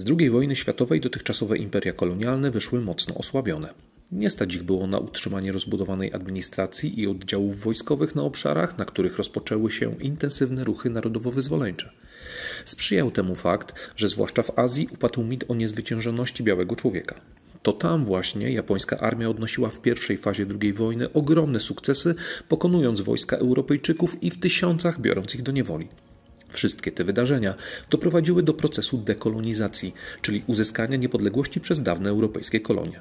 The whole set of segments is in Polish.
Z II wojny światowej dotychczasowe imperia kolonialne wyszły mocno osłabione. Nie stać ich było na utrzymanie rozbudowanej administracji i oddziałów wojskowych na obszarach, na których rozpoczęły się intensywne ruchy narodowo-wyzwoleńcze. Sprzyjał temu fakt, że zwłaszcza w Azji upadł mit o niezwyciężoności białego człowieka. To tam właśnie japońska armia odnosiła w pierwszej fazie II wojny ogromne sukcesy, pokonując wojska Europejczyków i w tysiącach biorąc ich do niewoli. Wszystkie te wydarzenia doprowadziły do procesu dekolonizacji, czyli uzyskania niepodległości przez dawne europejskie kolonie.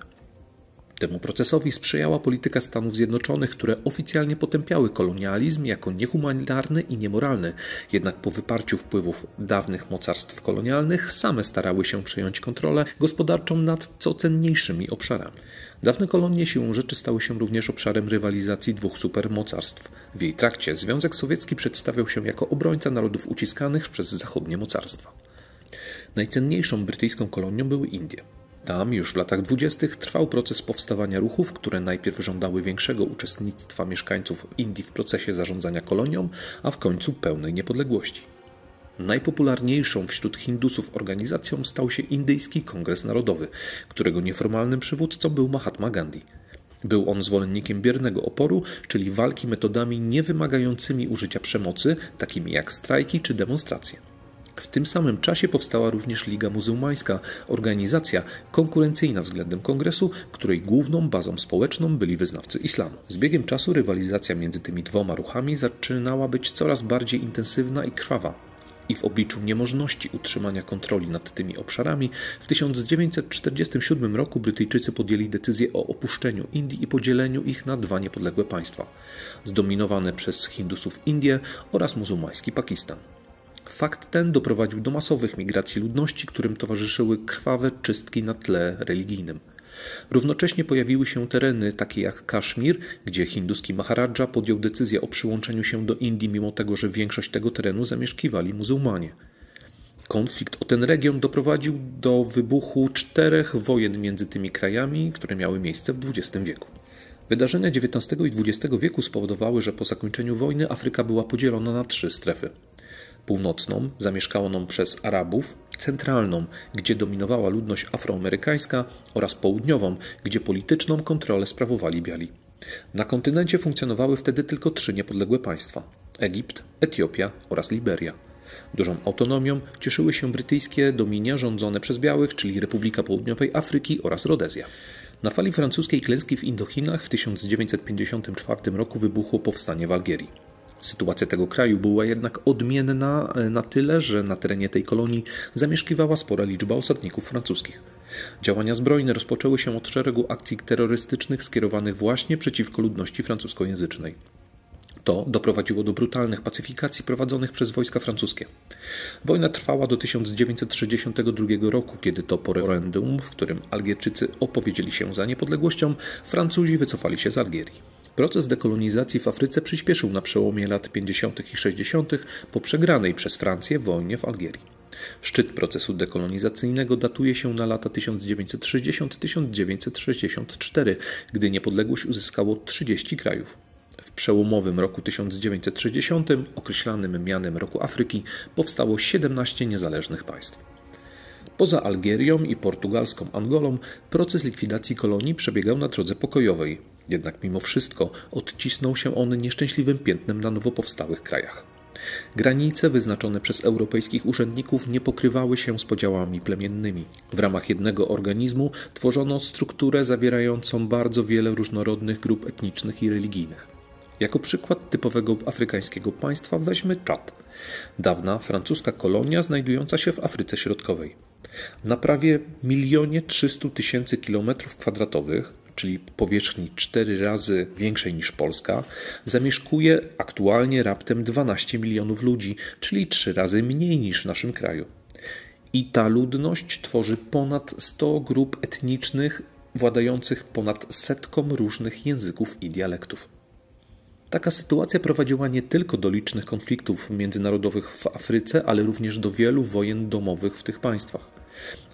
Temu procesowi sprzyjała polityka Stanów Zjednoczonych, które oficjalnie potępiały kolonializm jako niehumanitarny i niemoralny, jednak po wyparciu wpływów dawnych mocarstw kolonialnych same starały się przejąć kontrolę gospodarczą nad co cenniejszymi obszarami. Dawne kolonie siłą rzeczy stały się również obszarem rywalizacji dwóch supermocarstw. W jej trakcie Związek Sowiecki przedstawiał się jako obrońca narodów uciskanych przez zachodnie mocarstwa. Najcenniejszą brytyjską kolonią były Indie. Tam już w latach dwudziestych trwał proces powstawania ruchów, które najpierw żądały większego uczestnictwa mieszkańców Indii w procesie zarządzania kolonią, a w końcu pełnej niepodległości. Najpopularniejszą wśród Hindusów organizacją stał się Indyjski Kongres Narodowy, którego nieformalnym przywódcą był Mahatma Gandhi. Był on zwolennikiem biernego oporu, czyli walki metodami niewymagającymi użycia przemocy, takimi jak strajki czy demonstracje. W tym samym czasie powstała również Liga Muzułmańska, organizacja konkurencyjna względem kongresu, której główną bazą społeczną byli wyznawcy islamu. Z biegiem czasu rywalizacja między tymi dwoma ruchami zaczynała być coraz bardziej intensywna i krwawa. I w obliczu niemożności utrzymania kontroli nad tymi obszarami, w 1947 roku Brytyjczycy podjęli decyzję o opuszczeniu Indii i podzieleniu ich na dwa niepodległe państwa, zdominowane przez Hindusów Indie oraz muzułmański Pakistan. Fakt ten doprowadził do masowych migracji ludności, którym towarzyszyły krwawe czystki na tle religijnym. Równocześnie pojawiły się tereny takie jak Kaszmir, gdzie hinduski Maharadża podjął decyzję o przyłączeniu się do Indii, mimo tego, że większość tego terenu zamieszkiwali muzułmanie. Konflikt o ten region doprowadził do wybuchu czterech wojen między tymi krajami, które miały miejsce w XX wieku. Wydarzenia XIX i XX wieku spowodowały, że po zakończeniu wojny Afryka była podzielona na trzy strefy północną, zamieszkaną przez Arabów, centralną, gdzie dominowała ludność afroamerykańska, oraz południową, gdzie polityczną kontrolę sprawowali biali. Na kontynencie funkcjonowały wtedy tylko trzy niepodległe państwa: Egipt, Etiopia oraz Liberia. Dużą autonomią cieszyły się brytyjskie dominia rządzone przez białych, czyli Republika Południowej Afryki oraz Rodezja. Na fali francuskiej klęski w Indochinach w 1954 roku wybuchło powstanie w Algierii. Sytuacja tego kraju była jednak odmienna e, na tyle, że na terenie tej kolonii zamieszkiwała spora liczba osadników francuskich. Działania zbrojne rozpoczęły się od szeregu akcji terrorystycznych skierowanych właśnie przeciwko ludności francuskojęzycznej. To doprowadziło do brutalnych pacyfikacji prowadzonych przez wojska francuskie. Wojna trwała do 1962 roku, kiedy to po referendum, w którym Algierczycy opowiedzieli się za niepodległością, Francuzi wycofali się z Algierii. Proces dekolonizacji w Afryce przyspieszył na przełomie lat 50. i 60. po przegranej przez Francję wojnie w Algierii. Szczyt procesu dekolonizacyjnego datuje się na lata 1960-1964, gdy niepodległość uzyskało 30 krajów. W przełomowym roku 1960, określanym mianem Roku Afryki, powstało 17 niezależnych państw. Poza Algierią i portugalską Angolą proces likwidacji kolonii przebiegał na drodze pokojowej, jednak mimo wszystko odcisnął się on nieszczęśliwym piętnem na nowo powstałych krajach. Granice wyznaczone przez europejskich urzędników nie pokrywały się z podziałami plemiennymi. W ramach jednego organizmu tworzono strukturę zawierającą bardzo wiele różnorodnych grup etnicznych i religijnych. Jako przykład typowego afrykańskiego państwa weźmy Czad, dawna francuska kolonia znajdująca się w Afryce Środkowej. Na prawie milionie 300 tysięcy kilometrów kwadratowych czyli powierzchni cztery razy większej niż Polska, zamieszkuje aktualnie raptem 12 milionów ludzi, czyli trzy razy mniej niż w naszym kraju. I ta ludność tworzy ponad 100 grup etnicznych, władających ponad setką różnych języków i dialektów. Taka sytuacja prowadziła nie tylko do licznych konfliktów międzynarodowych w Afryce, ale również do wielu wojen domowych w tych państwach.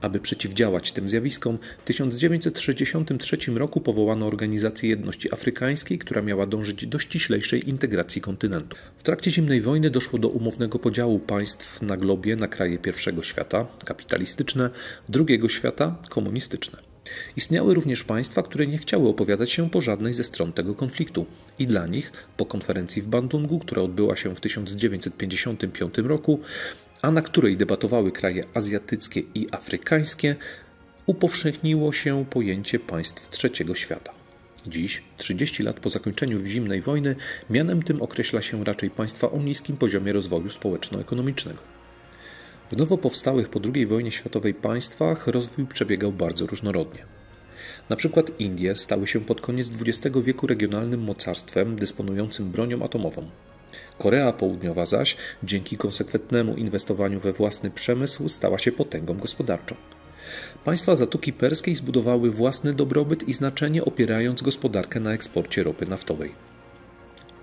Aby przeciwdziałać tym zjawiskom, w 1963 roku powołano Organizację Jedności Afrykańskiej, która miała dążyć do ściślejszej integracji kontynentu. W trakcie zimnej wojny doszło do umownego podziału państw na globie na kraje pierwszego świata kapitalistyczne, drugiego świata komunistyczne. Istniały również państwa, które nie chciały opowiadać się po żadnej ze stron tego konfliktu i dla nich po konferencji w Bandungu, która odbyła się w 1955 roku, a na której debatowały kraje azjatyckie i afrykańskie, upowszechniło się pojęcie państw trzeciego świata. Dziś, 30 lat po zakończeniu zimnej wojny, mianem tym określa się raczej państwa o niskim poziomie rozwoju społeczno-ekonomicznego. W nowo powstałych po II wojnie światowej państwach rozwój przebiegał bardzo różnorodnie. Na przykład Indie stały się pod koniec XX wieku regionalnym mocarstwem dysponującym bronią atomową. Korea Południowa zaś, dzięki konsekwentnemu inwestowaniu we własny przemysł, stała się potęgą gospodarczą. Państwa Zatoki Perskiej zbudowały własny dobrobyt i znaczenie, opierając gospodarkę na eksporcie ropy naftowej.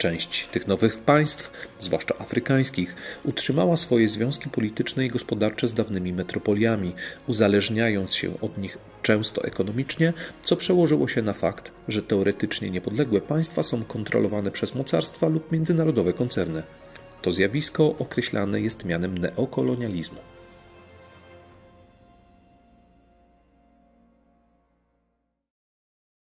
Część tych nowych państw, zwłaszcza afrykańskich, utrzymała swoje związki polityczne i gospodarcze z dawnymi metropoliami, uzależniając się od nich często ekonomicznie, co przełożyło się na fakt, że teoretycznie niepodległe państwa są kontrolowane przez mocarstwa lub międzynarodowe koncerny. To zjawisko określane jest mianem neokolonializmu.